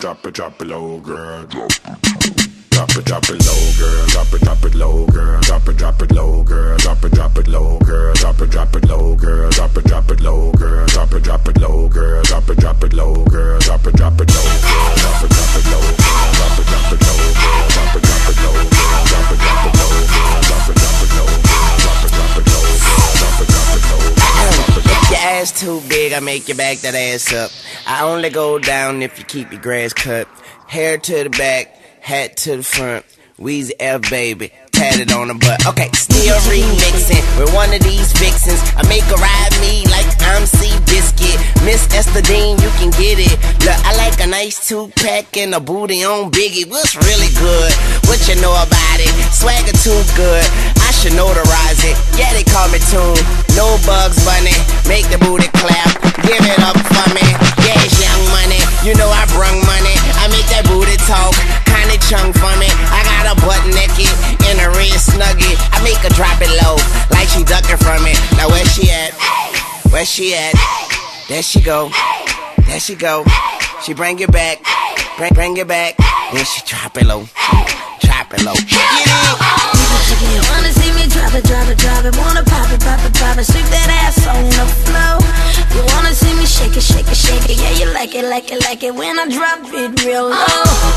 Drop it, drop it low, girl. Drop it, drop it, low, girl. Drop it, drop it too big, I make you back that ass up. I only go down if you keep your grass cut. Hair to the back, hat to the front. Weezy F baby, tatted on the butt. Okay, still remixing with one of these vixens. I make her ride me like I'm C Biscuit. Miss Ester Dean, you can get it. Look, I like a nice two pack and a booty on Biggie. What's really good? What you know about it? Swagger too good. I should notarize it. She at? There she go. There she go. She bring it back. Bring, bring it back. Then she drop it low. Drop it low. Get it. You wanna see me drop it, drop it, drop it. Wanna pop it, pop it, pop it. Sweep that ass on the floor. You wanna see me shake it, shake it, shake it. Yeah, you like it, like it, like it when I drop it real low.